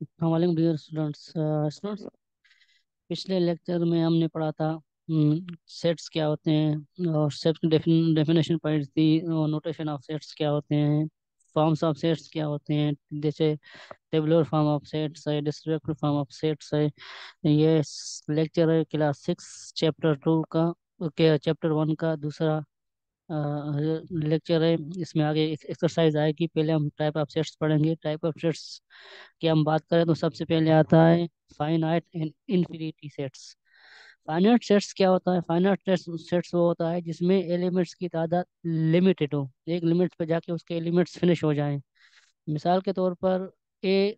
हमारे dear students students, पिछले lecture में हमने पढ़ा था सेट्स क्या होते हैं, और सेट्स की डेफिनेशन पढ़ी थी, और नोटेशन ऑफ़ सेट्स क्या होते हैं फॉर्म्स ऑफ़ सेट्स क्या होते हैं, जैसे टेबुलर फॉर्म ऑफ़ सेट्स है डिस्ट्रक्टिव फॉर्म ऑफ़ सेट्स है, ये लेक्चर है क्लास सिक्स चैप्टर टू के चैप्टर वन का दूसरा लेक्चर है, इसमें आगे एक्सरसाइज आएगी, पहले हम टाइप ऑफ़ सेट्स पढ़ेंगे, टाइप ऑफ़ सेट्स की हम बात करें तो सबसे पहले आता है finite and infinity sets. Finite sets क्या होता है? फाइनाइट सेट्स वो होता है जिसमें एलिमेंट्स की तादाद लिमिटेड हो, एक लिमिट पर जाके उसके एलिमेंट्स फिनिश हो जाएँ। मिसाल के तौर पर ए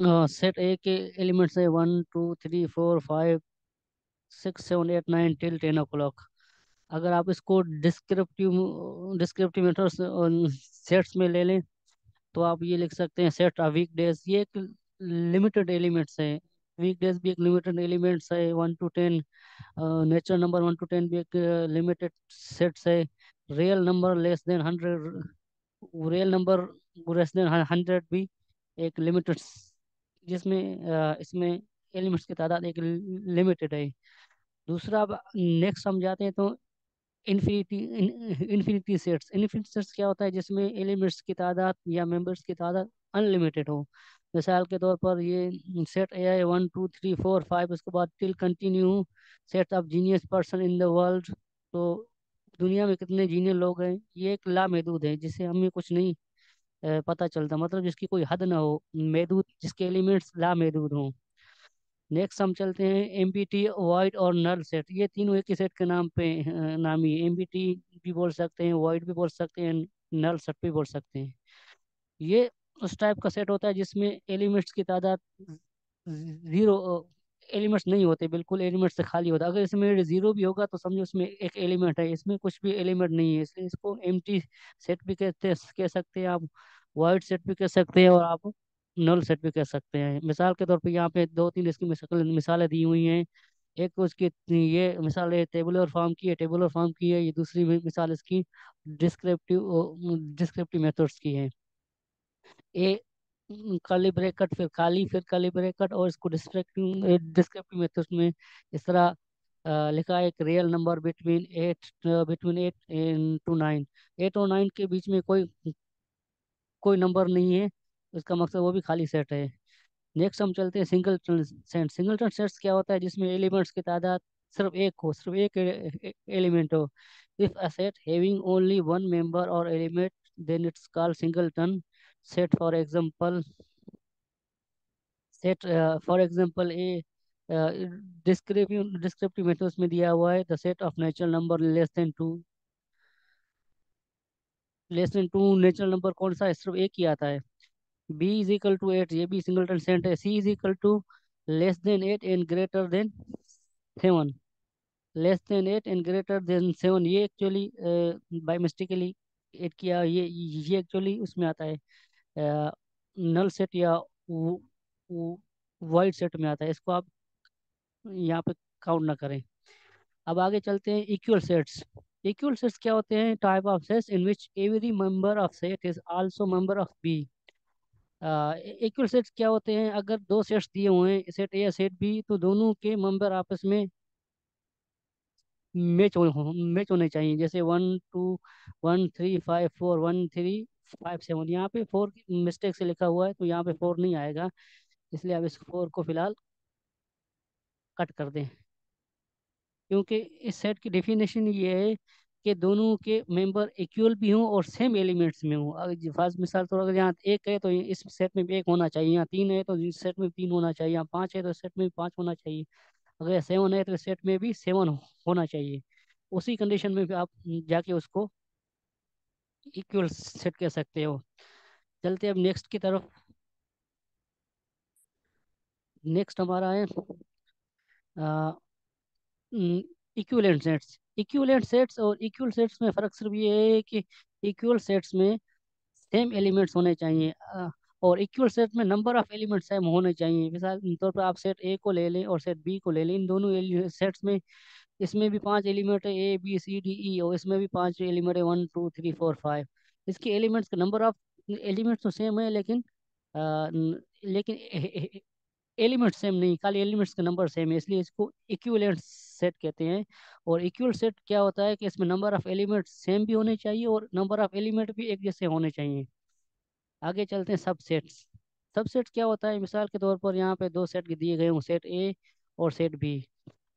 सेट ए के एलिमेंट्स है one, two, three, four, five, six, seven, eight, nine till ten o'clock. अगर आप इसको डिस्क्रिप्टिव डिस्क्रिप्टिव मेथड्स सेट्स में ले लें तो आप ये लिख सकते हैं सेट ऑफ़ वीक डेज़ ये एक लिमिटेड एलिमेंट्स है। वीक डेज़ भी एक लिमिटेड एलिमेंट्स है one two ten natural number one two ten भी एक लिमिटेड सेट्स है। Real number less than hundred real number less than hundred भी एक लिमिटेड जिसमें इसमें एलिमेंट्स की तादाद एक लिमिटेड है। दूसरा, अब नेक्स्ट हम जाते हैं तो infinity infinity sets infinity sets क्या होता है? जिसमें एलिमेंट्स की तादाद या मेंबर्स की तादाद अनलिमिटेड हो। मिसाल के तौर पर ये set A I one two three four five उसके बाद till continue set of genius person in the world तो दुनिया में कितने जीनियस लोग हैं? ये एक लामहदूद है, जिसे हमें कुछ नहीं पता चलता। मतलब जिसकी कोई हद ना हो। महदूद जिसके एलिमेंट्स लामहदूद हों। नेक्स्ट हम चलते हैं एम बी टी वाइड और नल सेट ये तीनों एक ही सेट के नाम पे नाम नामी एम बी टी भी बोल सकते हैं वाइड भी बोल सकते हैं नल सेट भी बोल सकते हैं। ये उस टाइप का सेट होता है जिसमें एलिमेंट्स की तादाद ज़ीरो एलिमेंट्स नहीं होते, बिल्कुल एलिमेंट से खाली होता है। अगर इसमें ज़ीरो भी होगा तो समझो उसमें एक एलिमेंट है। इसमें कुछ भी एलिमेंट नहीं है। इसलिए इसको एम सेट भी कहते कह सकते हैं आप वाइड सेट भी कह सकते हैं और आप नल सेट भी कह सकते हैं। मिसाल के तौर पे यहाँ पे दो तीन इसकी मिसाल, मिसालें दी हुई हैं। एक उसकी ये मिसाल है टेबुलर फॉर्म की है टेबुलर फॉर्म की है, ये दूसरी मिसाल इसकी डिस्क्रिप्टिव डिस्क्रिप्टिव मेथड्स की है। ए काली ब्रैकेट, फिर काली फिर काली ब्रैकेट और इसको डिस्क्रिप्टिव मेथड्स में इस तरह लिखा है एक real number between eight between eight two nine eight और नाइन के बीच में कोई कोई नंबर नहीं है। इसका मकसद वो भी खाली सेट है। नेक्स्ट हम चलते हैं single set. Singleton sets क्या होता है? जिसमें एलिमेंट्स की तादाद सिर्फ़ एक हो, सिर्फ़ एक एलिमेंट हो। If a set having only one member और element then it's called singleton set for example set for example A descriptive descriptive methods में दिया हुआ है। The set of natural number less than two less than two natural number कौन सा है? सिर्फ़ एक ही आता है। B is equal to 8 ये भी सिंगलटन सेट है c is equal to less than 8 and greater than 7 less than 8 and greater than 7 ये एक्चुअली बाय मिस्टेकली एड किया ये ये एक्चुअली उसमें आता है नल uh, सेट या वाइड सेट में आता है। इसको आप यहाँ पे काउंट ना करें। अब आगे चलते हैं इक्वल सेट्स इक्वल सेट्स क्या होते हैं? Type of sets in which every member of set is also member of B equal sets क्या होते हैं? अगर दो सेट्स दिए हुए हैं सेट ए या सेट बी तो दोनों के मेंबर आपस में मैच मैच होने चाहिए। जैसे one two one three five four one three five seven यहाँ पे फोर मिस्टेक से लिखा हुआ है तो यहाँ पे फोर नहीं आएगा। इसलिए आप इस फोर को फ़िलहाल कट कर दें। क्योंकि इस सेट की डेफिनेशन ये है कि दोनों के मेंबर इक्वल भी हों और सेम एलिमेंट्स में हों। अगर फ़र्स्ट मिसाल तो अगर यहाँ एक है तो इस सेट में भी एक होना चाहिए। यहाँ तीन है तो इस सेट में तीन होना चाहिए। यहाँ पाँच है तो सेट में भी पाँच होना चाहिए। अगर सेवन है तो सेट में भी सेवन होना चाहिए। उसी कंडीशन में भी आप जाके उसको इक्वल सेट कह सकते हो। चलते अब नेक्स्ट की तरफ़। नेक्स्ट हमारा है इक्विवेलेंट सेट्स इक्विवेलेंट सेट्स और इक्वल सेट्स में फ़र्क सिर्फ़ ये है कि इक्वल सेट्स में सेम एलिमेंट्स होने चाहिए और इक्वल सेट में नंबर ऑफ़ एलिमेंट्स सेम होने चाहिए। मिसाल तौर पर आप सेट ए को ले लें और सेट बी को ले लें, इन दोनों सेट्स में इसमें भी पाँच एलिमेंट है ए बी सी डी ई और इसमें भी पाँच एलिमेंट है one two three four five इसके एलिमेंट्स का नंबर ऑफ़ एलिमेंट्स तो सेम है, लेकिन न- लेकिन एलिमेंट सेम नहीं, खाली एलिमेंट्स के नंबर सेम है, इसलिए इसको इक्विवेलेंट सेट कहते हैं। और इक्वल सेट क्या होता है कि इसमें नंबर ऑफ़ एलिमेंट सेम भी होने चाहिए और नंबर ऑफ़ एलिमेंट भी एक जैसे होने चाहिए। आगे चलते हैं सबसेट्स। सबसेट क्या होता है? मिसाल के तौर पर यहाँ पे दो सेट दिए गए हों, सेट ए और सेट बी।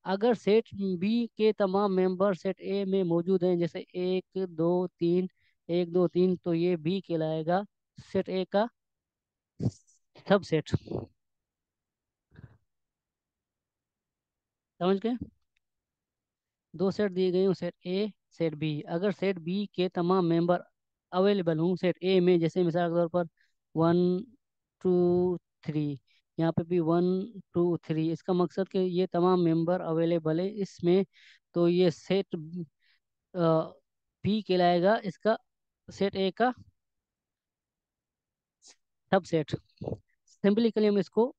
अगर सेट बी के तमाम मेंबर सेट ए में मौजूद हैं, जैसे एक, दो, तीन, एक, दो, तीन तो ये बी कहलाएगा सेट ए का सबसेट। समझ गए? दो सेट दिए गए हों, सेट ए सेट बी अगर सेट बी के तमाम मेंबर अवेलेबल हों, सेट ए में, जैसे मिसाल के तौर पर वन, टू, थ्री, यहाँ पे भी वन, टू, थ्री, इसका मकसद कि ये तमाम मेंबर अवेलेबल है इसमें तो ये सेट बी कहलाएगा इसका, सेट ए का सबसेट। सिंपलिकली हम इसको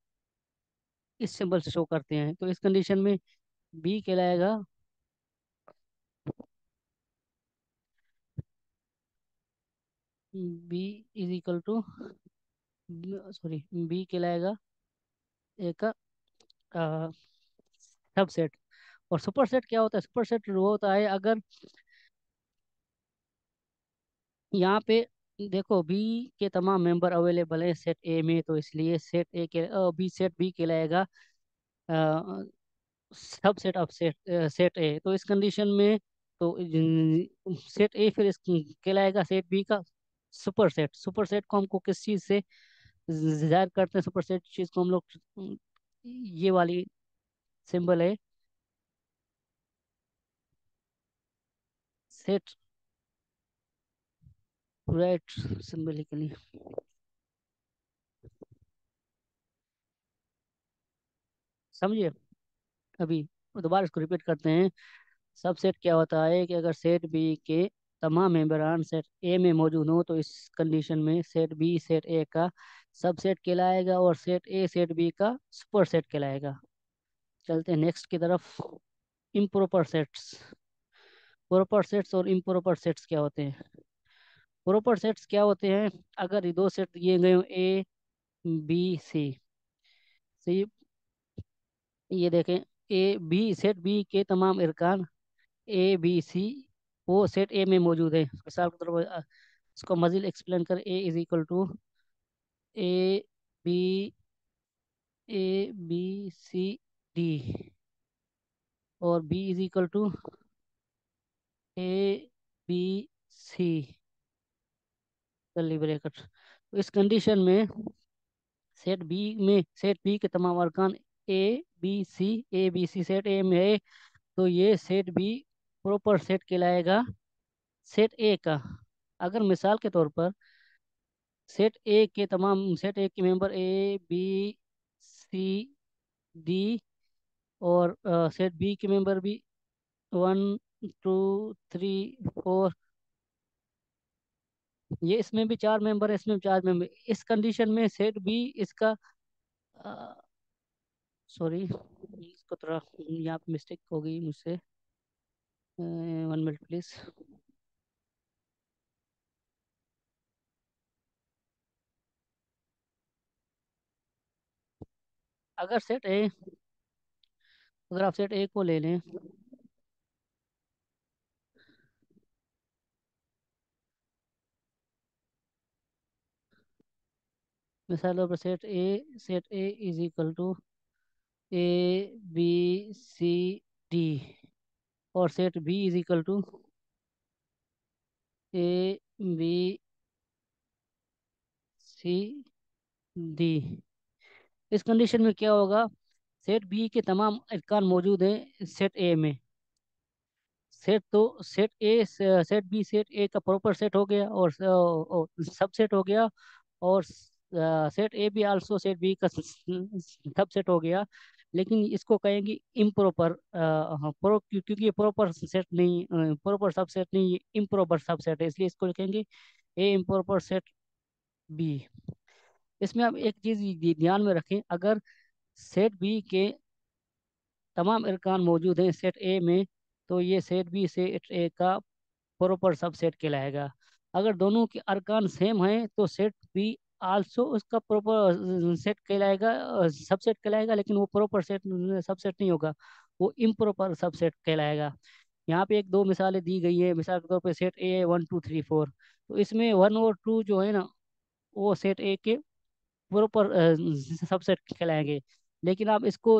इस सिंबल से शो करते हैं। तो इस कंडीशन में बी कहलाएगा। B is equal to sorry B कहलाएगा एक सबसेट और सुपरसेट क्या होता है? सुपरसेट वो होता है अगर यहाँ पे देखो बी के तमाम मेंबर अवेलेबल है सेट ए में तो इसलिए सेट ए के बी सेट बी कहलाएगा subset of set set A तो इस कंडीशन में तो सेट ए फिर इस कहलाएगा सेट बी का सुपर सेट सुपर सेट को हमको किस चीज़ से ज़ाहिर करते हैं? सुपर सेट चीज़ को हम लोग, ये वाली सिंबल है। सेट राइट सिंबलिकली समझिए अभी दोबारा इसको रिपीट करते हैं। सबसेट क्या होता है कि अगर सेट बी के तमाम मेंबरान सेट ए में मौजूद हो तो इस कंडीशन में सेट बी, सेट ए का सबसेट कहलाएगा और सेट ए, सेट बी का सुपर सेट कहलाएगा। चलते हैं नेक्स्ट की तरफ़। Improper sets. प्रॉपर सेट्स और इम्प्रॉपर सेट्स क्या होते हैं? प्रॉपर सेट्स क्या होते हैं? अगर ये दो सेट दिए गए हो ए बी सी सी ये देखें ए बी सेट बी के तमाम इरकान ए बी सी वो सेट ए में मौजूद है। मिसाल के तौर पर इसको मजीद एक्सप्लेन कर A is equal to A B A B C D और B is equal to A B C curly bracket तो इस कंडीशन में सेट बी में सेट बी के तमाम अरकान A B C A B C set A में है तो ये सेट बी प्रॉपर सेट कहलाएगा सेट ए का। अगर मिसाल के तौर पर सेट ए के तमाम सेट ए के member A B C D और सेट बी के मेंबर भी वन टू थ्री फोर ये इसमें भी चार मेंबर है इसमें चार मेंबर। इस कंडीशन में सेट बी इसका सॉरी इसको थोड़ा, यहाँ पे मिस्टेक हो गई मुझसे। वन मिनट प्लीज़ अगर सेट ए अगर आप सेट ए को ले लें मिसाल तौर पर set A set A is equal to A B C D और set B is equal to A B C D इस कंडीशन में क्या होगा? सेट बी के तमाम अरकान मौजूद हैं सेट ए में। सेट तो set A set B set A का प्रॉपर सेट हो गया और सब सेट हो गया और सेट ए भी आल्सो सेट बी का सब सेट हो गया। लेकिन इसको कहेंगे इम्प्रॉपर प्रो क्योंकि ये प्रॉपर सेट नहीं प्रॉपर सबसेट नहीं, ये इम्प्रॉपर सबसेट है, इसलिए इसको लिखेंगे ए इम्प्रॉपर सेट बी इसमें आप एक चीज़ ध्यान में रखें, अगर सेट बी के तमाम अरकान मौजूद हैं सेट ए में तो ये सेट बी सेट ए का प्रॉपर सबसेट कहलाएगा। अगर दोनों के अरकान सेम हैं तो सेट बी आल्सो उसका प्रॉपर सेट कहलाएगा सबसेट कहलाएगा, लेकिन वो प्रॉपर सेट सबसेट नहीं होगा। वो इम्प्रॉपर सबसेट कहलाएगा। यहाँ पे एक दो मिसालें दी गई है। मिसाल के तौर पे set A one two three four तो इसमें वन और टू जो है ना, वो सेट ए के प्रॉपर सबसेट कहलाएँगे। लेकिन आप इसको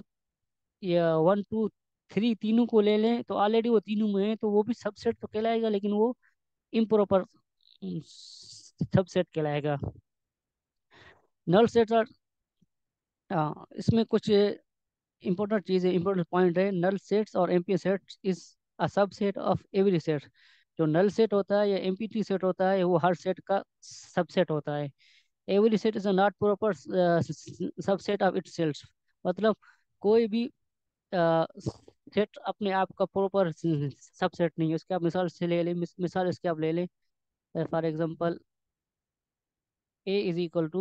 वन टू थ्री तीनों को ले लें तो ऑलरेडी वो तीनों में है तो वो भी सबसेट तो कहलाएगा, लेकिन वो इम्प्रॉपर सबसेट कहलाएगा। नल सेट आर हाँ इसमें कुछ इंपॉर्टेंट चीज़ इंपॉर्टेंट पॉइंट है। नल सेट्स और empty sets is a subset of every set जो नल सेट होता है या एम पी टी सेट होता है, वो हर सेट का सबसेट होता है। Every set is not proper subset of itself मतलब कोई भी सेट अपने आप का प्रॉपर सबसेट नहीं है। उसके आप मिसाल से ले लें मिसाल इसके आप ले लें। For example A is equal to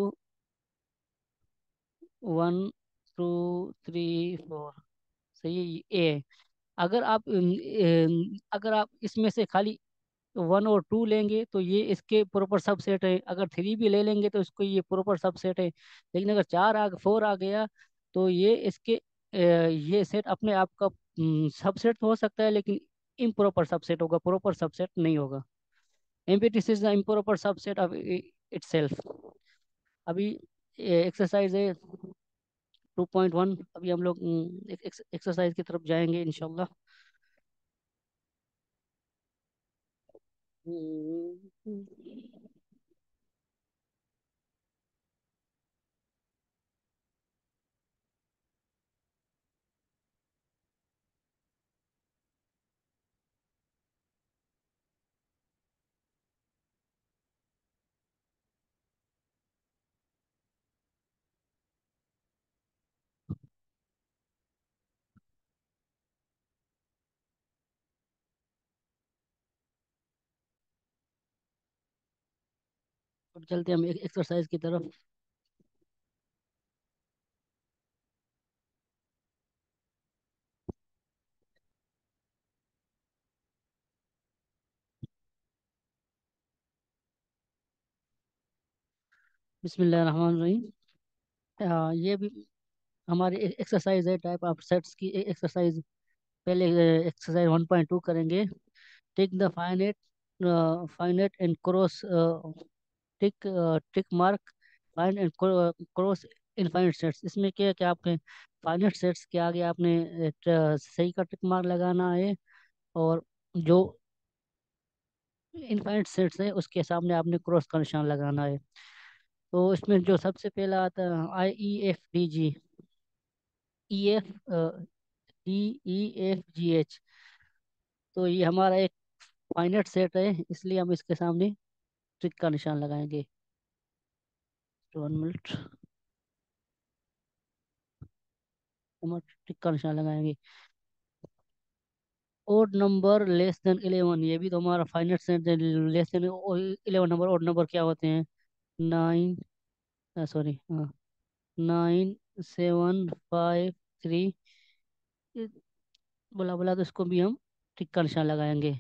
one two three four. सही है ए अगर आप अगर आप इसमें से खाली वन और टू लेंगे तो ये इसके प्रॉपर सबसेट है। अगर थ्री भी ले लेंगे तो इसको ये प्रॉपर सबसेट है। लेकिन अगर चार आ, फोर आ गया तो ये इसके ये सेट अपने आप का सबसेट हो सकता है, लेकिन इम्प्रॉपर सबसेट होगा। प्रॉपर सबसेट नहीं होगा। Empty is the improper subset of itself अभी एक्सरसाइज है। टू पॉइंट वन अभी हम लोग एक्सरसाइज की तरफ़ जाएँगे इनशाला अब चलते हम एक एक्सरसाइज की तरफ़। बिस्मिल्लाहिर्रहमानिर्रहीम। हाँ ये भी हमारी एक्सरसाइज है टाइप ऑफ़ सेट्स की एक्सरसाइज पहले एक्सरसाइज वन पॉइंट टू करेंगे। Tick the finite finite and cross tick tick mark and cross infinite sets इसमें क्या है कि आपके फाइनेट सेट्स के आगे आपने सही का टिक मार्क लगाना है और जो इनफाइनेट सेट्स है, उसके सामने आपने क्रॉस का निशान लगाना है। तो इसमें जो सबसे पहला आता है I E F D G E F D E F G H तो ये हमारा एक फाइनेट सेट है, इसलिए हम इसके सामने ट्रिक का निशान लगाएँगे। वन मिनट ट्रिक का निशान लगाएँगे। Odd number less than eleven ये भी तो हमारा है less than eleven number odd number क्या होते हैं? नाइन सॉरी हाँ नाइन सेवन फाइव थ्री बोला बोला तो इसको भी हम टिक का निशान लगाएँगे।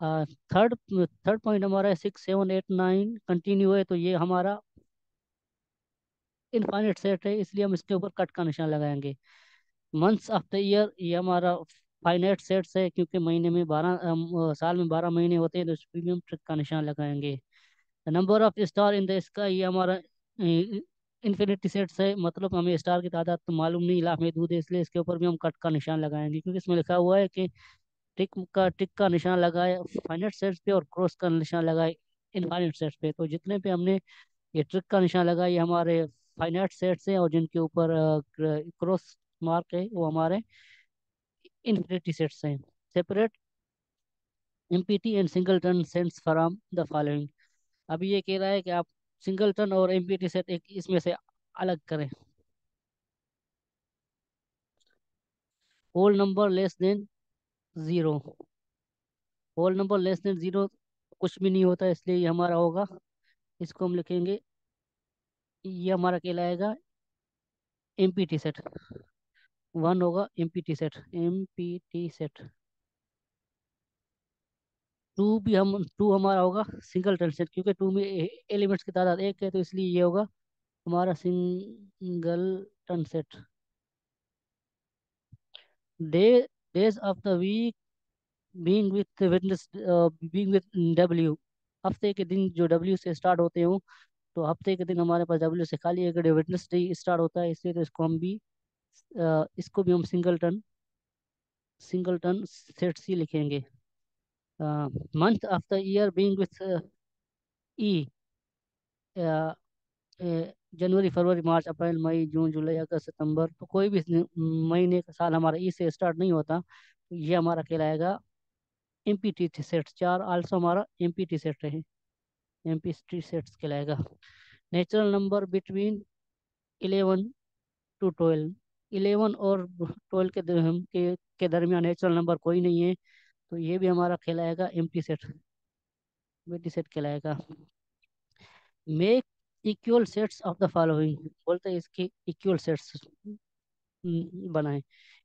थर्ड थर्ड पॉइंट हमारा है six seven eight nine continue है तो ये हमारा इनफाइनेट सेट है, इसलिए हम इसके ऊपर कट का निशान लगाएँगे। मंथ्स ऑफ़ द ईयर ये हमारा फाइनाइट सेट्स है, क्योंकि महीने में बारह साल में बारह महीने होते हैं तो इस पर भी हम ट्रिक का निशान लगाएँगे। Number of star in the sky ये हमारा इन्फिनिटी सेट्स है मतलब हमें स्टार की तादाद तो मालूम नहीं लाभ में दूध है, इसलिए इसके ऊपर भी हम कट का निशान लगाएँगे, क्योंकि इसमें लिखा हुआ है कि टिक का टिक का निशान लगाए फाइनेट सेट्स पे और क्रॉस का निशान लगाए इनफाइनेट सेट्स पे। तो जितने पे हमने ये ट्रिक का निशान लगाया ये हमारे फाइनाइट सेट्स हैं और जिनके ऊपर क्रॉस मार्क है, वो हमारे इन्फिनिटी सेट्स हैं। Separate empty and singleton sets from the following अभी ये कह रहा है कि आप सिंगलटन और एमपीटी सेट एक इसमें से अलग करें। Whole number less than zero whole number less than zero कुछ भी नहीं होता, इसलिए ये हमारा होगा। इसको हम लिखेंगे, ये हमारा कहलाएगा M P T set one होगा empty set empty set two भी हम टू हमारा होगा सिंगल टन सेट क्योंकि टू में एलिमेंट्स की तादाद एक है तो इसलिए ये होगा हमारा singleton set day days of the week being with witness being with W हफ़्ते के दिन जो डब्ल्यू से स्टार्ट होते हो तो हफ़्ते के दिन हमारे पास डब्ल्यू से खाली अगर विटनेस डे स्टार्ट होता है इसलिए तो इसको हम भी अ, इसको भी हम singleton singleton set C लिखेंगे month of the year being with E January February March April May June July August September तो कोई भी महीने का साल हमारा ई से स्टार्ट नहीं होता तो ये हमारा कहलाएगा एम पी टी सेट। चार आल्सो हमारा एम पी टी सेट रहे एम पी टी सेट्स कहलाएगा। Natural number between eleven to twelve. Eleven और ट्वेल्व के के, के दरमियान नेचुरल नंबर कोई नहीं है तो ये भी हमारा कहलाएगा एम टी सेट। बी टी सेट कहलाएगा। Make equal sets of the following बोलते हैं इसके इक्वल सेट्स बनाएँ।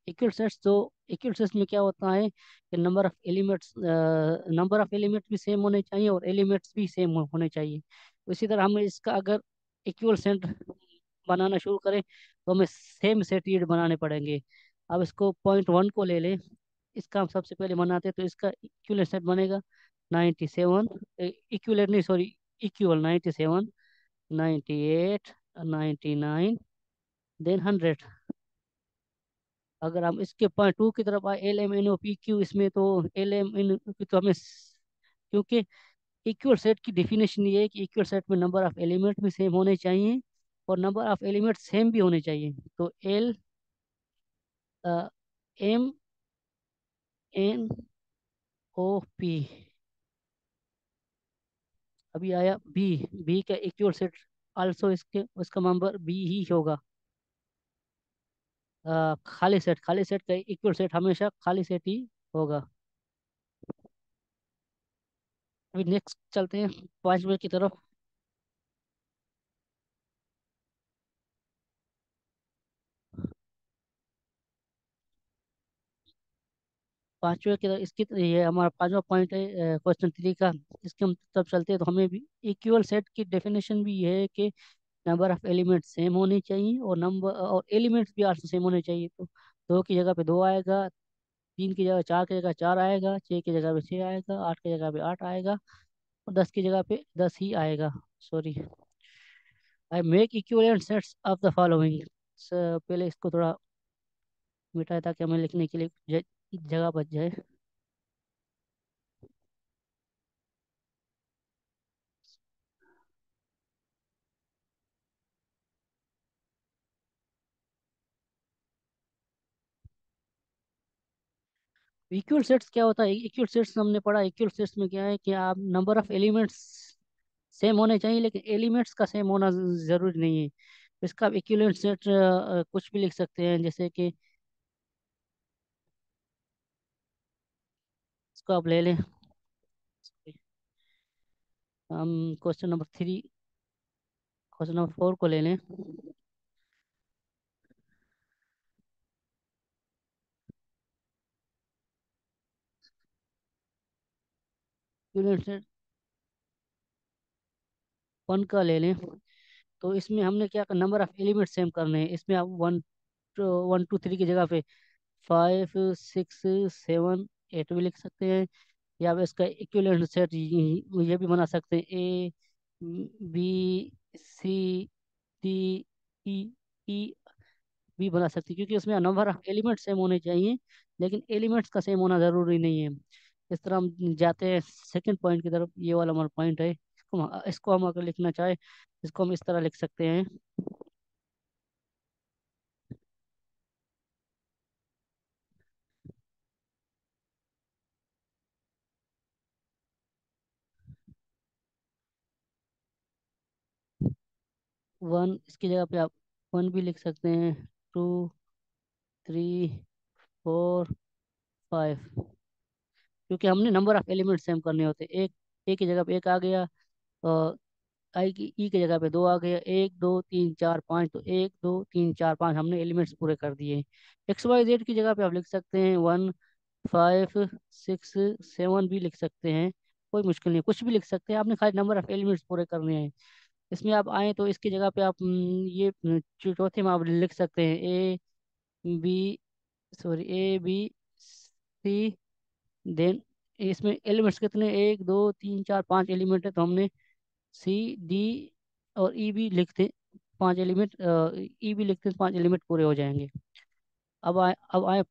इक्वल सेट्स तो इक्वल सेट्स में क्या होता है कि number of elements number of elements भी सेम होने चाहिए और एलिमेंट्स भी सेम होने चाहिए। तो इसी तरह हम इसका अगर इक्वल सेट बनाना शुरू करें तो हमें सेम सेट ईड बनाने पड़ेंगे। अब इसको पॉइंट वन को ले लें। इसका हम सबसे पहले बनाते हैं तो इसका इक्वल सेट बनेगा नाइन्टी सेवन इक्वल नहीं sorry equal ninety seven ninety eight ninety nine, then hundred. अगर हम इसके पॉइंट टू की तरफ़ आए L M N O P Q इसमें तो एल एम एन तो हमें क्योंकि इक्वल सेट की डेफिनेशन ये है कि इक्वल सेट में नंबर ऑफ़ एलिमेंट भी सेम होने चाहिए और नंबर ऑफ़ एलिमेंट सेम भी होने चाहिए। तो L M N O P अभी आया बी बी का इक्वल सेट आल्सो इसके, उसका मेंबर बी ही होगा। खाली सेट खाली सेट का इक्वल सेट हमेशा खाली सेट ही होगा। अभी नेक्स्ट चलते हैं पांचवे की तरफ़। पांचवे की इसकी ये हमारा पांचवा पॉइंट है क्वेश्चन थ्री का। इसके हम तब चलते हैं तो हमें भी इक्वल सेट की डेफिनेशन भी ये है कि नंबर ऑफ़ एलिमेंट सेम होने चाहिए और नंबर और एलिमेंट्स भी आल्सो सेम होने चाहिए। तो दो की जगह पे दो आएगा, तीन की जगह चार की जगह चार आएगा छः की जगह पे छः आएगा, आठ की जगह पे आठ आएगा और दस की जगह पे दस ही आएगा। Sorry I make equivalent sets of the following पहले इसको थोड़ा मिटाए ताकि हमें लिखने के लिए ज- जगह बच जाए। इक्वल सेट्स क्या होता है? इक्वल सेट्स हमने पढ़ा इक्वल सेट्स में क्या है कि आप नंबर ऑफ़ एलिमेंट्स सेम होने चाहिए, लेकिन एलिमेंट्स का सेम होना ज़रूरी नहीं है। इसका आप इक्विवेलेंट सेट कुछ भी लिख सकते हैं, जैसे कि इसको आप ले लें। हम question number three question number four को ले लें। वन का ले लें। तो इसमें हमने क्या नंबर ऑफ़ एलिमेंट सेम करने हैं। इसमें आप वन वन टू थ्री की जगह पे फाइव सिक्स सेवन एट भी लिख सकते हैं, या इसका इक्विवेलेंट सेट ये भी बना सकते हैं ए बी सी डी ई ई भी बना सकते हैं, क्योंकि उसमें नंबर ऑफ़ एलिमेंट सेम होने चाहिए, लेकिन एलिमेंट्स का सेम होना ज़रूरी नहीं है। इस तरह हम जाते हैं सेकंड पॉइंट की तरफ़, ये वाला हमारा पॉइंट है। इसको हम अगर लिखना चाहे, इसको हम इस तरह लिख सकते हैं। वन, इसकी जगह पे आप वन भी लिख सकते हैं। Two, three, four, five. क्योंकि हमने नंबर ऑफ़ एलिमेंट सेम करने होते हैं। एक ए की जगह पे एक आ गया और आई की, ई की जगह पे दो आ गया। एक, दो, तीन, चार, पाँच तो एक, दो, तीन, चार, पाँच हमने एलिमेंट्स पूरे कर दिए एक्स, वाई, जेड की जगह पे आप लिख सकते हैं। वन, फाइव, सिक्स, सेवन भी लिख सकते हैं। कोई मुश्किल नहीं कुछ भी लिख सकते हैं। आपने खाली नंबर ऑफ़ एलिमेंट्स पूरे करने हैं। इसमें आप आए तो इसकी जगह पे आप हम्म, ये चौथे में आप लिख सकते हैं। A B sorry A B C then इसमें एलिमेंट्स कितने एक दो तीन चार पाँच एलिमेंट है तो हमने सी डी और ई भी लिखते पाँच एलिमेंट ई भी लिखते पाँच एलिमेंट पूरे हो जाएँगे। अब आए अब आए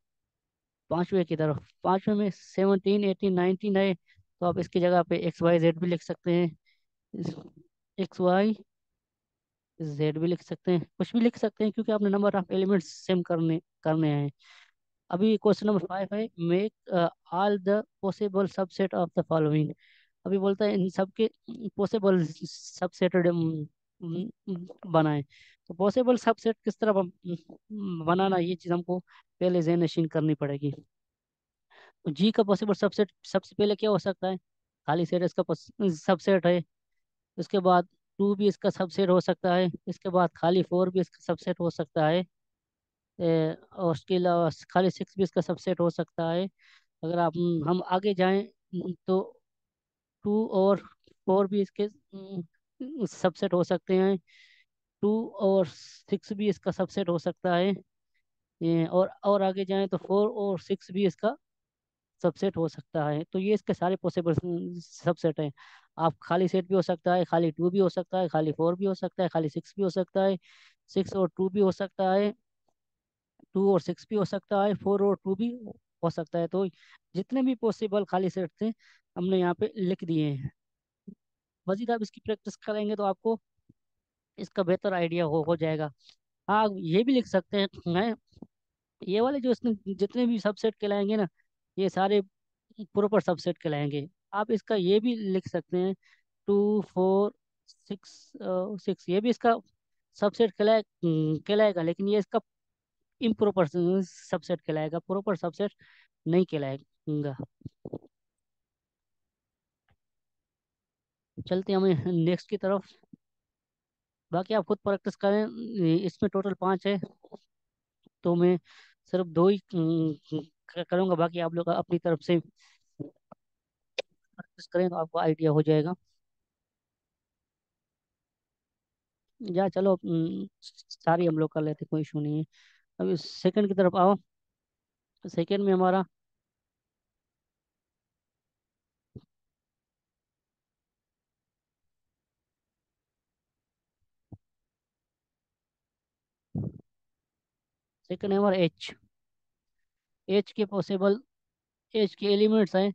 पांचवे की तरफ़। पांचवे में सेवनटीन एटीन नाइनटीन है तो आप इसकी जगह पे एक्स वाई जेड भी लिख सकते हैं। एक्स वाई जेड भी लिख सकते हैं। कुछ भी लिख सकते हैं क्योंकि आपने नंबर ऑफ़ एलिमेंट्स सेम करने करने हैं। अभी क्वेश्चन नंबर फाइव है make all the possible subset of the following अभी बोलता है इन सबके पॉसिबल सबसेट बनाएँ। तो पॉसिबल सबसेट किस तरह बनाना ये चीज़ हमको पहले जेनरेशन करनी पड़ेगी। तो जी का पॉसिबल सबसेट सबसे पहले क्या हो सकता है? खाली सेट इसका सबसेट है। उसके बाद टू भी इसका सबसेट हो सकता है, इसके बाद खाली फोर भी इसका सबसेट हो सकता है और उसके अलावा खाली सिक्स भी इसका सबसेट हो सकता है। अगर आप, हम आगे जाएँ तो टू और फोर भी इसके सबसेट हो सकते हैं। टू और सिक्स भी इसका सबसेट हो सकता है और और आगे जाएँ तो फोर और सिक्स भी इसका सबसेट हो सकता है। तो ये इसके सारे पॉसिबल सबसेट हैं। आप खाली सेट भी हो सकता है, खाली टू भी हो सकता है, खाली फोर भी हो सकता है, खाली सिक्स भी हो सकता है, सिक्स और टू भी हो सकता है, टू और सिक्स भी हो सकता है, फोर और टू भी हो सकता है। तो जितने भी पॉसिबल खाली सेट थे हमने यहाँ पे लिख दिए हैं। मजीद आप इसकी प्रैक्टिस करेंगे तो आपको इसका बेहतर आइडिया हो हो जाएगा। हाँ ये भी लिख सकते हैं, मैं ये वाले जो इसमें जितने भी सबसेट कहलाएँगे ना, ये सारे प्रॉपर सबसेट कहलाएँगे। आप इसका ये भी लिख सकते हैं टू फोर सिक्स सिक्स। ये भी इसका सबसेट कहलाए कहलाएगा लेकिन ये इसका इम्प्रॉपर सबसेट कहलाएगा प्रॉपर सबसेट नहीं कहलाएगा। चलते हमें नेक्स्ट की तरफ़। बाकी आप खुद प्रैक्टिस करें इसमें टोटल पाँच है तो मैं सिर्फ़ दो ही अम, करूँगा बाकी आप लोग अपनी तरफ़ से प्रैक्टिस करें तो आपको आइडिया हो जाएगा। या चलो सारी हम लोग कर लेते, कोई इशू नहीं है। अभी सेकंड की तरफ़ आओ। सेकंड में हमारा सेकंड है हमारा एच एच के पॉसिबल एच के एलिमेंट्स हैं।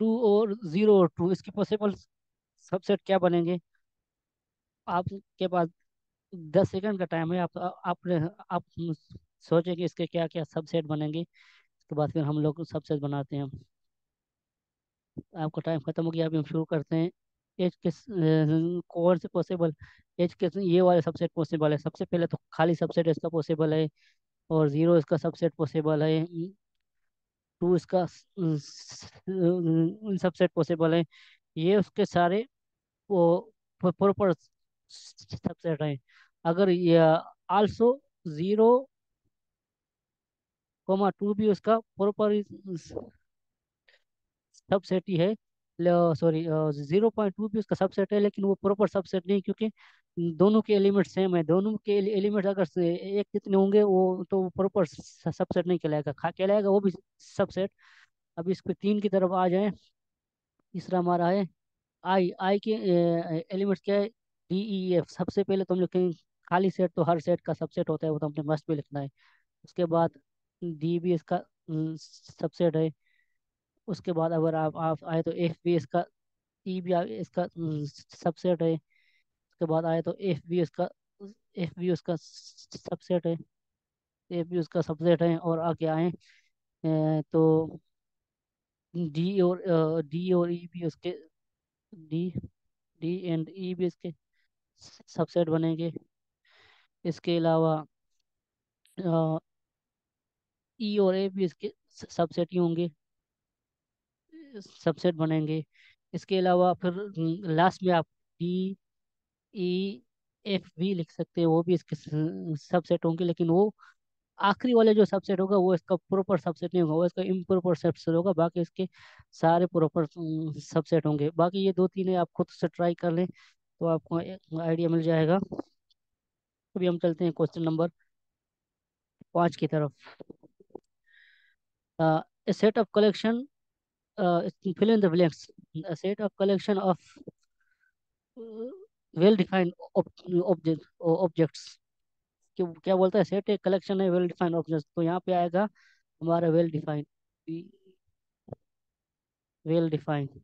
टू और ज़ीरो और टू इसके पॉसिबल सबसेट क्या बनेंगे? आपके पास दस सेकंड का टाइम है आप आपने आप सोचें कि इसके क्या क्या सबसेट बनेंगे। उसके बाद फिर हम लोग सबसेट बनाते हैं। आपका टाइम खत्म हो गया अभी हम शुरू करते हैं। एज के स- अ, कौन से पॉसिबल एज के ये वाले सबसेट पॉसिबल है। सबसे पहले तो खाली सबसेट इसका पॉसिबल है और ज़ीरो इसका सबसेट पॉसिबल है। टू इसका सबसेट पॉसिबल है। ये उसके सारे प्रॉपर सबसेट हैं। अगर ये आल्सो ज़ीरो कोमा टू भी उसका प्रॉपर सबसेट ही है। सॉरी ज़ीरो पॉइंट टू भी उसका सबसेट है, लेकिन वो प्रॉपर सबसेट नहीं क्योंकि दोनों के एलिमेंट सेम है। दोनों के एलिमेंट अगर एक जितने होंगे, वो तो प्रॉपर सबसेट नहीं कहलाएगा। कहलाएगा वो भी सबसेट अब इस पे तीन की तरफ़ आ जाए। तीसरा हमारा है आई आई के एलिमेंट्स क्या है? डी ई एफ़ सबसे पहले तो हम लिखेंगे खाली सेट तो हर सेट का सबसेट होता है, वो तो हमने मस्ट पे लिखना है। उसके बाद डी भी इसका सबसेट है। उसके बाद अगर आप आप आए तो एफ़ भी इसका ई भी इसका सबसेट है। उसके बाद आए तो एफ़ भी उसका एफ़ भी उसका सबसेट है। एफ़ भी उसका सबसेट है और आगे आए तो डी और डी और ई भी उसके डी डी एंड ई भी इसके सबसेट बनेंगे। इसके अलावा ई और ए भी इसके सबसेट ही होंगे सबसेट बनेंगे। इसके अलावा फिर, लास्ट में आप डी ई एफ़ भी लिख सकते हैं वो भी इसके सबसेट होंगे लेकिन वो आखिरी वाले जो सबसेट होगा वो इसका प्रॉपर सबसेट नहीं होगा वो इसका इम्प्रॉपर सबसेट होगा बाकी इसके सारे प्रॉपर सबसेट होंगे। बाकी ये दो तीन है आप खुद से ट्राई कर लें तो आपको आइडिया मिल जाएगा। अभी हम चलते हैं क्वेश्चन नंबर पाँच की तरफ़। collection uh, fill in the blanks a set of collection of well defined object objects क्या बोलता है? सेट एक कलेक्शन है वेल डिफाइंड ऑब्जेक्ट्स तो यहाँ पे आएगा हमारा well defined well defined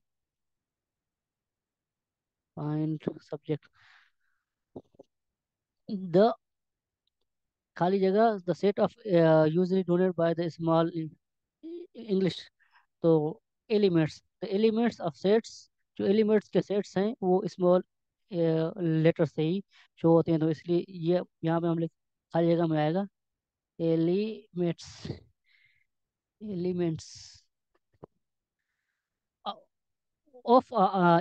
find subject the खाली जगह the set of usually denote by the small English तो एलिमेंट्स। एलिमेंट्स ऑफ़ सेट्स जो एलिमेंट्स के सेट्स हैं, वो स्मॉल लेटर से ही शो होते हैं। तो इसलिए ये यहाँ पे हम लोग खाली जगह में आएगा। Elements elements of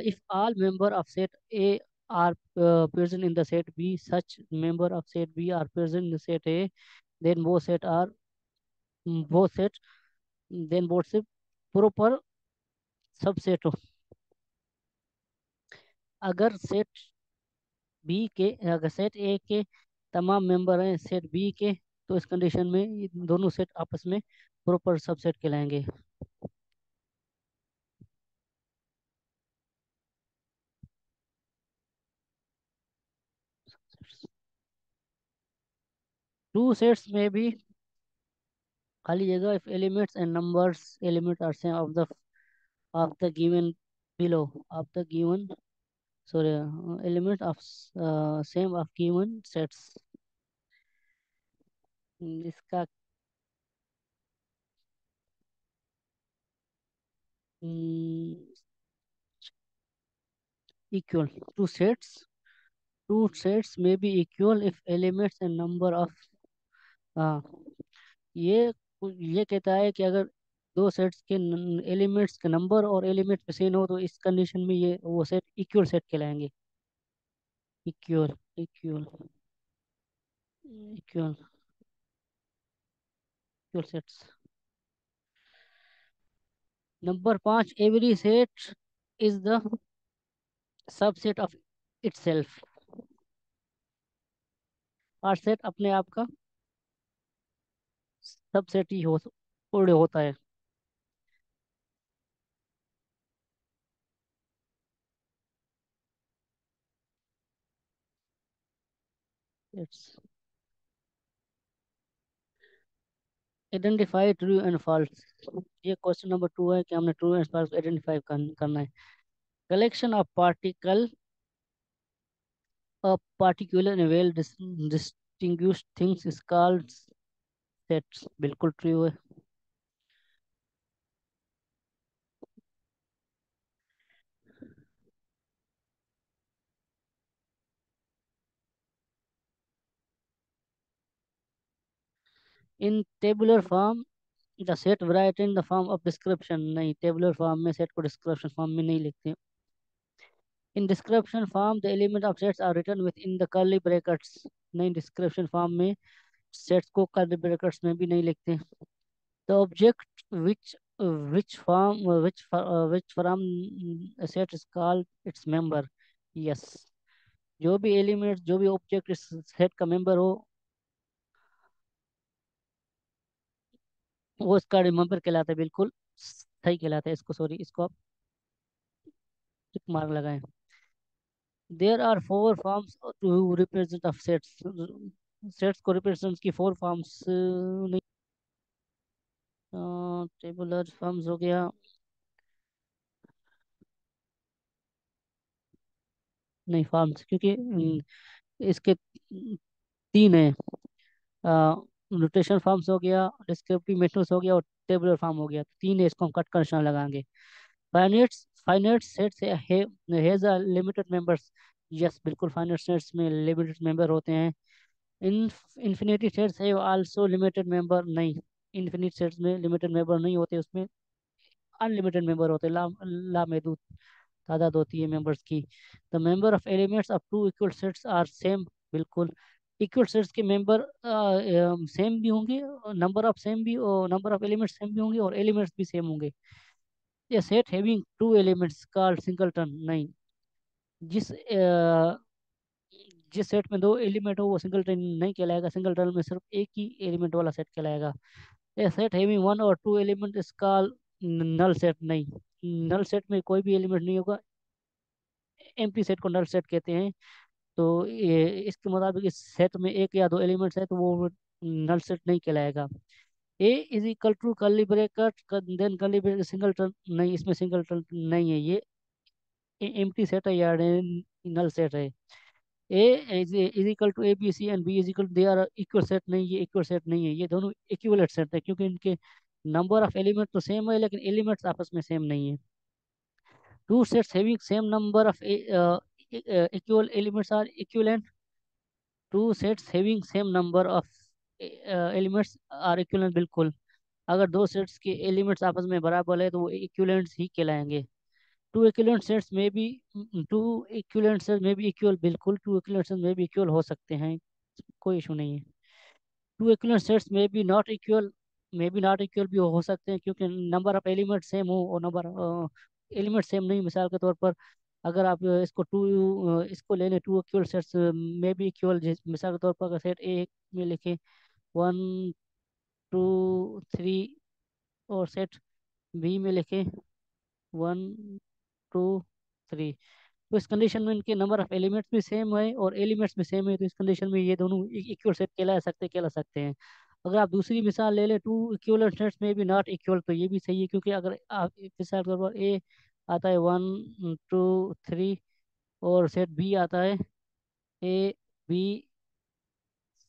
if all member of set A are present in the set B such member of set B are present in the set A then वो सेट आर वो सेट देन बोट से proper subset हो अगर set B के, अगर set A के तमाम member हैं सेट बी के तो इस कंडीशन में ये दोनों सेट आपस में प्रॉपर सबसेट कहलाएँगे। टू सेट्स में भी खाली जगह if elements and numbers elements are same of the of the given below, of the given sorry uh, element of uh, same of given sets इसका equal two sets two sets may be equal if elements and number of हाँ ये ये कहता है कि अगर दो sets के एलिमेंट्स के नंबर और एलिमेंट में सेम हो तो इस कंडीशन में ये, वो set equal set कहलाएँगे। Equal equal equal equal sets number पाँच every set is the subset of itself her set अपने आप का सबसेट ही हो होता है। It's identify true and false ये क्वेश्चन नंबर टू है कि हमने ट्रू एंड फॉल्स आइडेंटिफाई करना है collection of particle a particular and well distinguished things is called sets बिल्कुल true है in tabular form the set write in the form of description नहीं tabular form में set को description form में नहीं लिखते in description form the element of sets are written within the curly brackets नहीं description form में sets को curly brackets में भी नहीं लिखते the object which which form which uh, which from a set is called yes जो भी element जो भी ऑब्जेक्ट इस सेट का मेंबर हो वो इसका मेंबर कहलाता है, बिल्कुल सही कहलाता है इसको सॉरी इसको आप टिक मार्क लगाएँ। There are four forms to represent of sets sets को रिप्रेजेंट की फोर फॉर्म्स नहीं। टेबुलर फॉर्म्स हो गया। नहीं फॉर्म्स क्योंकि इसके तीन है। नोटेशन फॉर्म्स हो गया डिस्क्रिप्टिव मेथड्स हो गया और टेबुलर फॉर्म हो गया। तीन है इसको हम कट कर निशान लगाएँगे finites finite sets has a limited members yes बिल्कुल फाइनेट सेट्स में लिमिटेड मेंबर होते हैं। इन इन्फिनिटी सेट्स है आल्सो लिमिटेड मेंबर नहीं। इन्फिनिट सेट्स में लिमिटेड मेंबर नहीं होते, उसमें अनलिमिटेड मेंबर होते, ला ला महदूद तादाद होती है मेंबर्स की। The member of elements of two equal sets are same बिल्कुल। इक्वल सेट्स के मेंबर सेम भी होंगे नंबर ऑफ़ सेम भी नंबर ऑफ़ एलिमेंट्स सेम भी होंगे, और एलिमेंट्स भी सेम होंगे। ये set having two elements called singleton नहीं जिस जिस सेट में दो एलिमेंट हो, वो सिंगलटन नहीं कहलाएगा। सिंगलटन में सिर्फ़ एक ही एलिमेंट वाला सेट कहलाएगा। ए सेट हैविंग वन और two element is called null set नहीं नल सेट में कोई भी एलिमेंट नहीं होगा। एम्प्टी सेट को नल सेट कहते हैं। तो ये इसके मुताबिक इस सेट में एक या दो एलिमेंट्स है तो वो नल सेट नहीं कहलाएगा। A is equal to curly bracket then curly bracket singleton नहीं, इसमें सिंगलटन नहीं है, ये एम्प्टी सेट है या नल सेट है। A is equal to A B C and B is equal they are equal set नहीं, ये इक्वल सेट नहीं है, ये दोनों इक्विवेलेंट सेट है, क्योंकि इनके नंबर ऑफ़ एलिमेंट तो सेम है, लेकिन एलिमेंट्स आपस में सेम नहीं है। Two sets having same number of equal elements are equivalent two sets having same number of elements are equivalent बिल्कुल। अगर दो सेट्स के एलिमेंट्स आपस में बराबर है तो वो इक्विवेलेंट्स ही कहलाएँगे। टू इक्विवेलेंट सेट्स में भी टू इक्विवेलेंट सेट्स में भी इक्वल बिल्कुल टू इक्विवेलेंट सेट्स में भी इक्वल हो सकते हैं, कोई इशू नहीं है। टू इक्विवेलेंट सेट्स में भी नॉट इक्वल में भी नॉट इक्वल भी हो सकते हैं, क्योंकि नंबर ऑफ़ एलिमेंट सेम हो, और नंबर एलिमेंट सेम नहीं, मिसाल के तौर पर अगर आप इसको टू इसको ले लें टू इक्वल सेट्स में भी इक्वल मिसाल के तौर पर अगर सेट ए में लिखें वन टू थ्री और सेट बी में लिखें वन टू थ्री तो इस कंडीशन में इनके नंबर ऑफ़ एलिमेंट्स भी सेम है और एलिमेंट्स भी सेम है तो इस कंडीशन में ये दोनों इक्वल सेट कहला सकते कहला सकते हैं। अगर आप दूसरी मिसाल ले लें टू इक्वल सेट्स में भी नॉट इक्वल तो ये भी सही है, क्योंकि अगर आप, मिसाल के तौर पर ए आता है वन, टू, थ्री और सेट बी आता है ए बी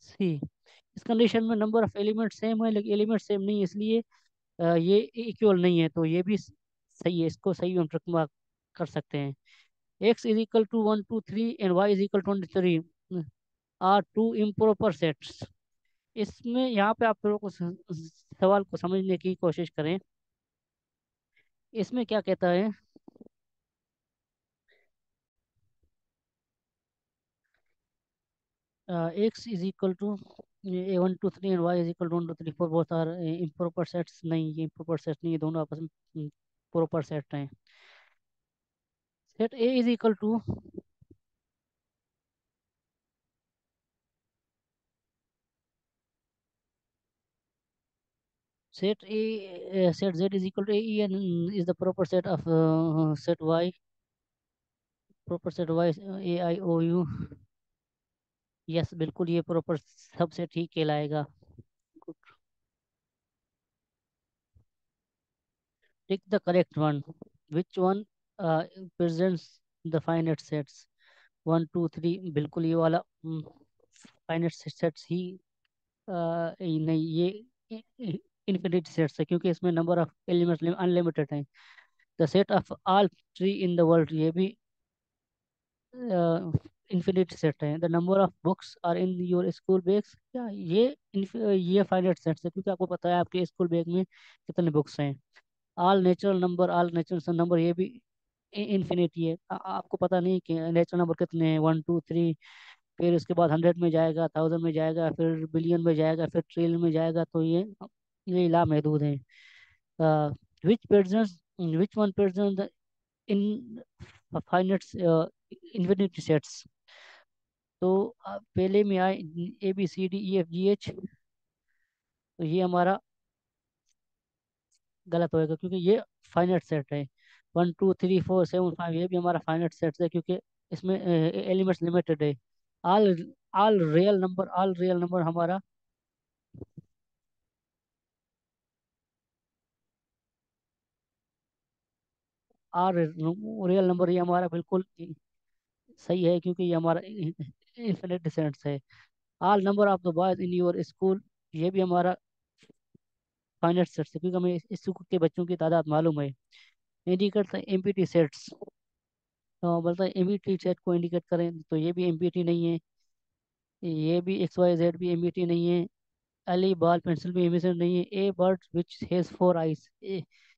सी इस कंडीशन में नंबर ऑफ़ एलिमेंट सेम है, लेकिन एलिमेंट सेम नहीं है इसलिए ये इक्वल नहीं है तो ये भी सही है, इसको सही हम ट्रिक मार्क कर सकते हैं। X is equal to one two three and Y is equal twenty three are two improper sets इसमें यहाँ पे आप लोगों को सवाल को समझने की कोशिश करें। इसमें क्या कहता है? X is equal to A one two three and Y is equal to one two three four both are improper sets नहीं ये इम्प्रॉपर सेट नहीं है दोनों आपस में प्रॉपर सेट हैं। Set A is equal to set A uh, set Z is equal to AE and is the proper set of uh, set Y. Proper set Y uh, A I yes बिल्कुल ये proper subset ही कहलाएगा tick the correct one which one presents the finite sets one two three बिल्कुल ये वाला finite sets ही uh, नहीं ये इन्फिनिट सेट्स है क्योंकि इसमें नंबर ऑफ़ एलिमेंट्स अनलिमिटेड हैं। The set of all tree in the world ये भी इन्फिनिट सेट है. The number of books are in your school bags क्या ये ये फाइनाइट सेट्स है? क्योंकि आपको पता है आपके स्कूल बैग में कितने बुक्स हैं. All natural number all natural number ये भी इन्फिनिटी है. आपको पता नहीं कि नेचुरल नंबर कितने हैं? वन टू थ्री फिर उसके बाद हंड्रेड में जाएगा थाउज़ेंड में जाएगा, फिर बिलियन में जाएगा, फिर ट्रिलियन में जाएगा तो ये ये लामहदूद है. Which presents which one present in finite infinity sets तो पहले में आए, A, B, C, D E F G H तो ये हमारा गलत होएगा क्योंकि ये फाइनाइट सेट है। One two three four seven five ये भी हमारा फाइनाइट सेट है क्योंकि इसमें एलिमेंट्स लिमिटेड है। All all real number all real number हमारा ऑल रियल नंबर ये हमारा बिल्कुल सही है क्योंकि ये हमारा इन्फिनिट डिसेंट्स है all number of the boys in your school ये भी हमारा फाइनाइट सेट है, क्योंकि हमें इस स्कूल के बच्चों की तादाद मालूम है। इंडिकेट एमपीटी सेट्स तो बोलता है एमपीटी सेट को इंडिकेट करें तो ये भी एमपीटी नहीं है। ये भी एक्स वाई जेड भी एमपीटी नहीं है। एली बॉल पेंसिल भी एमपीटी नहीं है। A bird which has four eyes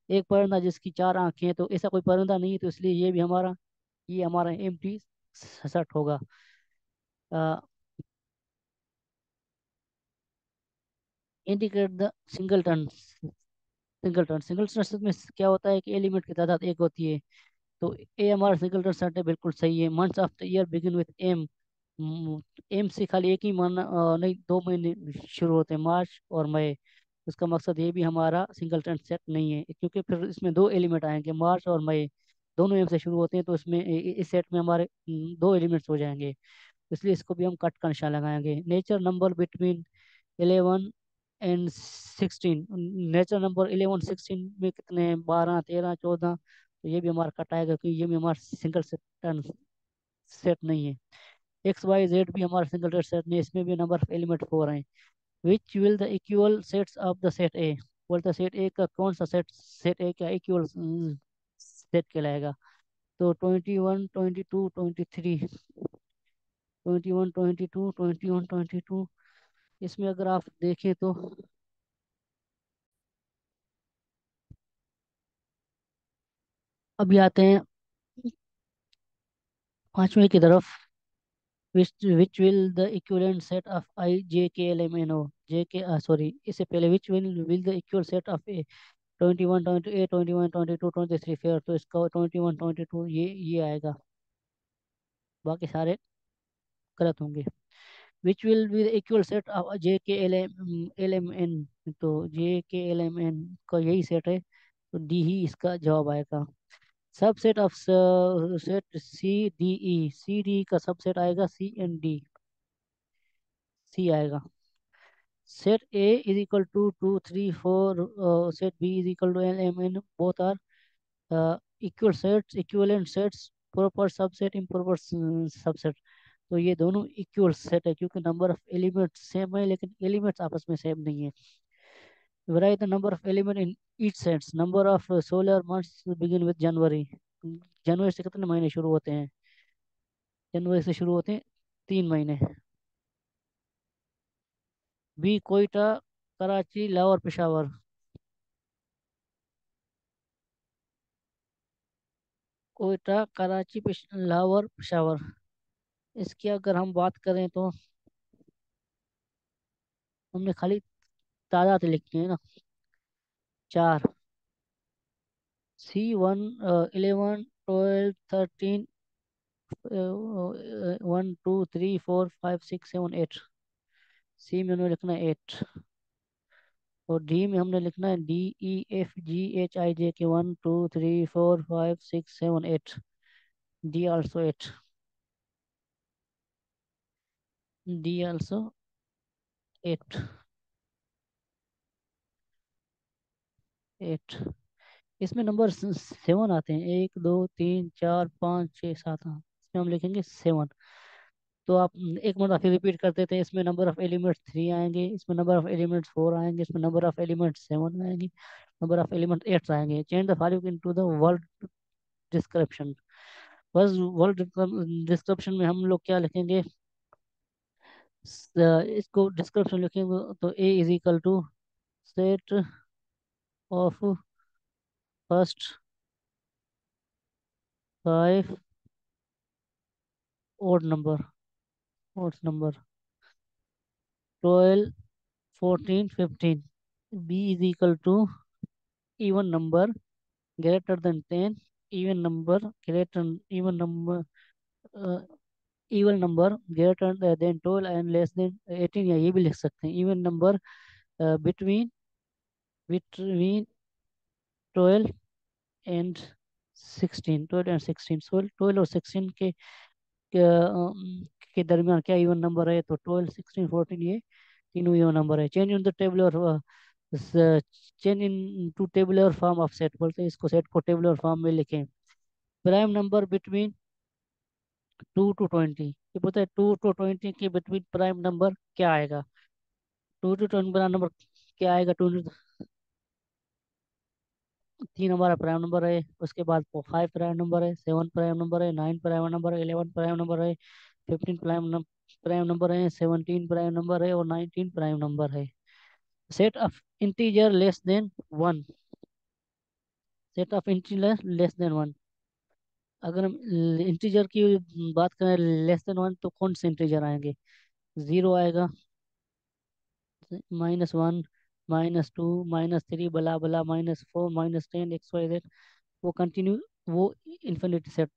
एक परिंदा जिसकी चार आँखें हैं तो ऐसा कोई परिंदा नहीं है तो इसलिए ये भी हमारा, ये हमारा एमटी सेट होगा। Indicate the singleton singleton singleton set में क्या होता है कि एलिमेंट की तादाद एक होती है। तो ए हमारा सिंगलटन सेट है, बिल्कुल सही है। Months of the year begin with M M से खाली एक ही महीना नहीं, दो महीने शुरू होते हैं, मार्च और मई। उसका मकसद ये भी हमारा सिंगलटन सेट नहीं है, क्योंकि फिर इसमें दो एलिमेंट आएँगे, मार्च और मई। दोनों एम से शुरू होते हैं तो इसमें इस सेट में हमारे दो एलिमेंट्स हो जाएँगे। इसलिए इसको भी हम कट का निशान लगाएँगे। Nature number between eleven and sixteen nature number eleven sixteen में कितने हैं? बारह, तेरह, चौदह। तो ये भी हमारा कट आएगा क्योंकि ये भी हमारा सिंगल सेट सेट नहीं है। एक्स वाई जेड भी हमारा सिंगल सेट नहीं है। इसमें भी नंबर ऑफ़ एलिमेंट फोर हैं which will the equal sets of the set A बोलता सेट ए का कौन सा सेट सेट ए का इक्वल सेट कहलाएगा? तो twenty one twenty two twenty three इसमें अगर आप देखें तो अभी आते हैं पाँचवें की तरफ़। Which which will the equivalent set of I J K L M N O J K sorry इससे पहले which will will the equal set of A twenty one, twenty A twenty one, twenty two, twenty three fair तो इसका twenty one, twenty to, ये ये आएगा। बाकी सारे गलत होंगे be the equal set of j k l m l m n तो j k l m n का यही सेट है तो डी ही इसका जवाब आएगा subset of set C D E C D का सबसेट आएगा सी एन डी सी आएगा is equal to 2, 3, 4, uh, set B is equal to L, M, N, both are uh, equal sets, equivalent sets, proper subset, improper s- subset. तो ये दोनों equal set है, क्योंकि number of element same है, लेकिन elements आपस में same नहीं है। Write the number of element in each sets number of solar months begin with January जनवरी से कितने महीने शुरू होते हैं? जनवरी से शुरू होते हैं तीन महीने। बी कोयटा, कराची, लाहौर, पेशावर। कोयटा, कराची, पेश, लाहौर, पेशावर। इसकी अगर हम बात करें तो हमने खाली तादाद लिखनी है ना। चार। C one eleven twelve thirteen one two three four five six seven eight C में हमें लिखना है एट और डी में हमने लिखना है D E F G H I J K one two three four five six seven eight D also eight D also eight eight इसमें नंबर सेवन आते हैं। एक, दो, तीन, चार, पाँच, छः, सात इसमें हम लिखेंगे सेवन तो आप एक मिनट फिर रिपीट करते थे इसमें नंबर ऑफ़ एलिमेंट्स थ्री आएँगे। इसमें नंबर ऑफ़ एलिमेंट्स फोर आएँगे। इसमें नंबर ऑफ़ एलिमेंट्स सेवन आएँगे। नंबर ऑफ़ एलिमेंट एट आएँगे। Change the following into the word description बस वर्ल्ड डिस्क्रिप्शन में हम लोग क्या लिखेंगे? इसको डिस्क्रिप्शन लिखेंगे तो A is equal to set of first five odd number odd number twelve fourteen fifteen B is equal to even number greater than ten even number greater even number even number greater than 12 and less than 18 या ये भी लिख सकते हैं। Number uh, between between 12 and 16 12 and 16 so 12 और 16 के के, के दरमियान क्या इवन नंबर है? तो 12 16 14 ये तीनों इवन नंबर है। चेंज इन द टेबल और change into tabular form of set बोलते हैं। इसको सेट को टेबुलर फॉर्म में लिखें। Prime number between two two twenty ये बोलते हैं टू टू ट्वेंटी के बिटवीन प्राइम नंबर क्या आएगा two two twenty prime number क्या आएगा टू तीन हमारा प्राइम नंबर है उसके बाद फाइव प्राइम नंबर है सेवन प्राइम नंबर है नाइन प्राइम नंबर है इलेवन प्राइम नंबर है फिफ्टीन प्राइम प्राइम नंबर है सेवनटीन प्राइम नंबर है और नाइनटीन प्राइम नंबर है set of integer less than one set of integer less than one अगर हम integer की बात करें लेस देन वन तो कौन से इंटीजर आएँगे? ज़ीरो आएगा। Minus one minus two minus three blah blah minus four minus ten X Y Z वो कंटिन्यू वो इन्फिनिटी सेट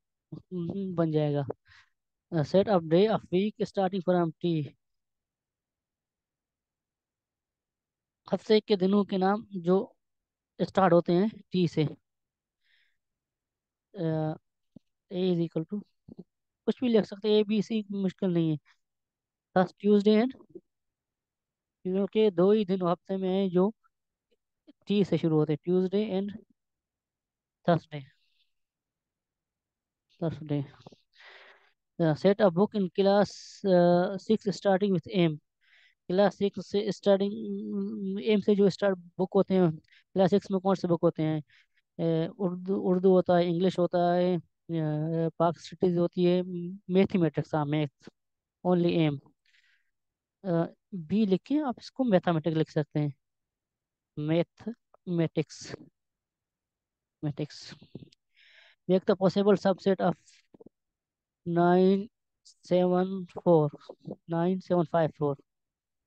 बन जाएगा। Set of day of week starting from T हफ़्ते के दिनों के नाम जो स्टार्ट होते हैं टी से। ए इज़ इक्वल टू कुछ भी लिख सकते हैं ए बी सी मुश्किल नहीं है। फ़र्स्ट ट्यूसडे एंड क्योंकि दो ही दिन हफ़्ते में हैं जो टी से शुरू होते हैं। Tuesday and Thursday Thursday set a book in class six starting with M class six से स्टार्टिंग एम से जो स्टार्ट बुक होते हैं क्लास सिक्स में कौन से बुक होते हैं? उर्दू उर्दू होता है इंग्लिश होता है। पाक स्टडीज़ होती है मैथमेटिक्स हाँ मैथ्स ओनली एम बी लिख के आप इसको मैथमेटिक्स लिख सकते हैं। Mathematics of nine seven four nine seven five four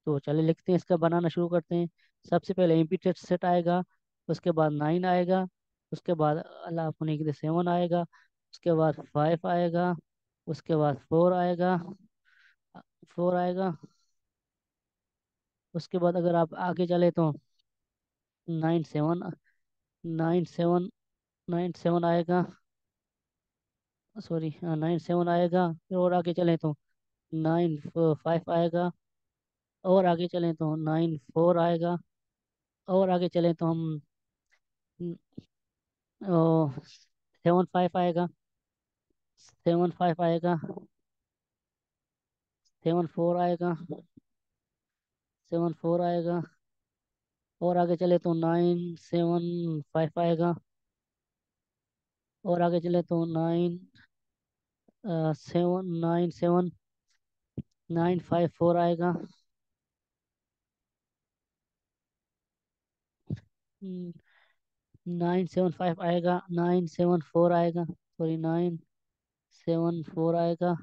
तो चलिए लिखते हैं, इसका बनाना शुरू करते हैं। सबसे पहले एम पी सेट आएगा, उसके बाद नाइन आएगा, उसके बाद अल्लाह अपने सेवन आएगा। उसके बाद फाइव आएगा, उसके बाद फोर आएगा फोर आएगा। उसके बाद अगर आप आगे चले तो nine seven nine seven nine seven आएगा। सॉरी नाइन सेवन आएगा। फिर और आगे चलें तो नाइन फाइव आएगा। और आगे चलें तो नाइन फोर आएगा। और आगे चलें तो हम सेवन फाइव आएगा। सेवन फाइव आएगा, सेवन फोर आएगा, सेवन फोर आएगा, और आगे चले तो नाइन सेवन फाइव आएगा, और आगे चले तो nine seven nine seven, nine five four आएगा। नाइन सेवन फाइव आएगा, नाइन सेवन फोर आएगा सॉरी नाइन सेवन फोर आएगा।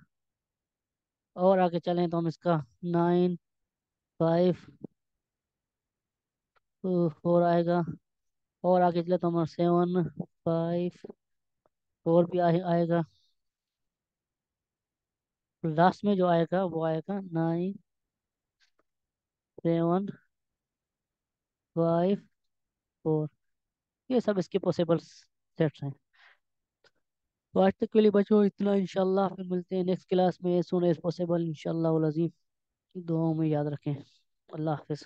और आगे चलें तो हम इसका नाइन फाइव फोर आएगा। और आगे चले तो हमारा सेवन फाइव फोर भी आए, आएगा। लास्ट में जो आएगा वो आएगा नाइन सेवन फाइव फोर। ये सब इसके पॉसिबल सेट्स हैं। तो आज तक के लिए बचो, इतना इंशाल्लाह फिर मिलते हैं नेक्स्ट क्लास में सुन एज पॉसिबल इंशाल्लाह अजीम। दुआओं में याद रखें। अल्लाह हाफिज़।